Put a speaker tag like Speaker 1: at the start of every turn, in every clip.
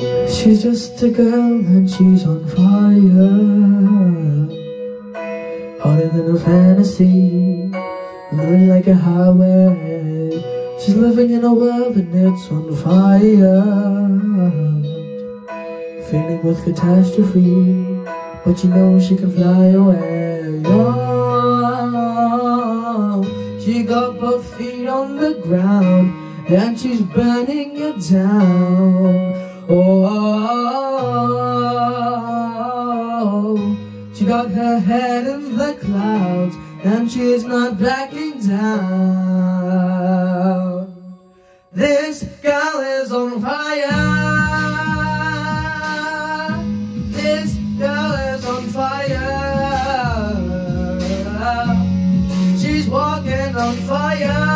Speaker 1: She's just a girl and she's on fire. Hotter than a fantasy Moving like a highway. She's living in a world and it's on fire. Feeling with catastrophe But you know she can fly away. Oh, She got both feet on the ground And she's burning it down Oh, she got her head in the clouds and she's not backing down. This girl is on fire. This girl is on fire. She's walking on fire.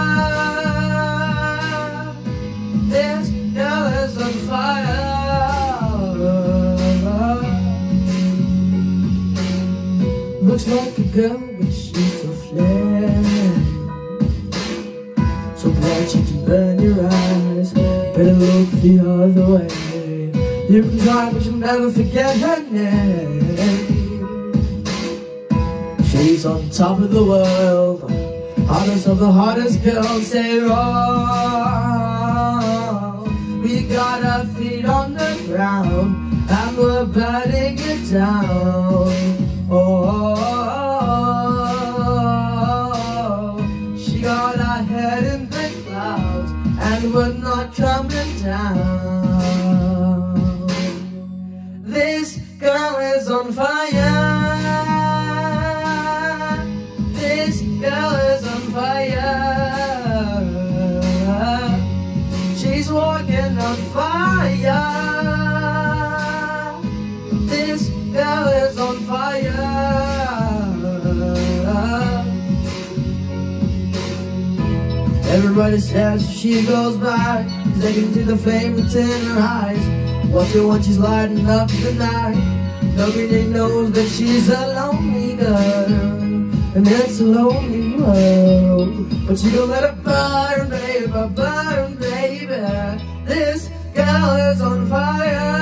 Speaker 1: Looks like a girl, but she's a flame. So bright she can burn your eyes. Better look the other way. You can try, but you'll never forget her name. She's on top of the world. Hottest of the hottest girls, say oh. We got our feet on the ground and we're burning it down. Everybody says she goes by, cause they can see the flame that's in her eyes. Watch her when she's lighting up the night. Nobody knows that she's a lonely girl, and it's a lonely world. But you don't let it burn, baby, burn, baby. This girl is on fire.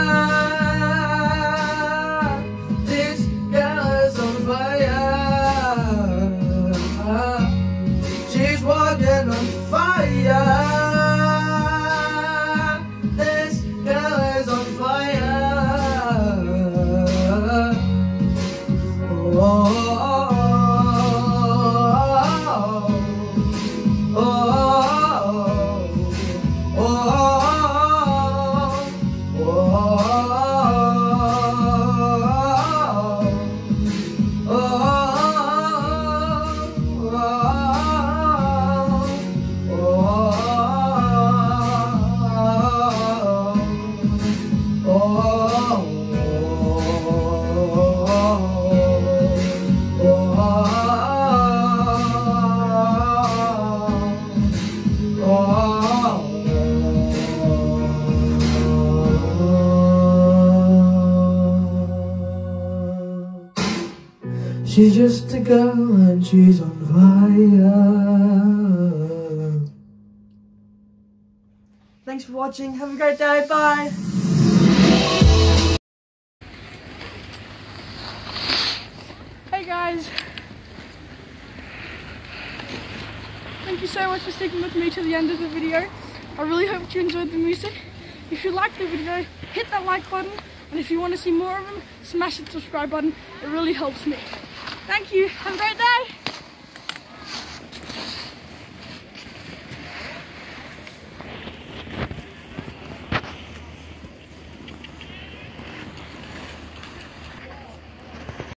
Speaker 1: She's just a girl and she's on fire.
Speaker 2: Thanks for watching. Have a great day. Bye. Hey guys. Thank you so much for sticking with me to the end of the video. I really hope you enjoyed the music. If you liked the video, hit that like button. And if you want to see more of them, smash the subscribe button. It really helps me. Thank you. Have a great day.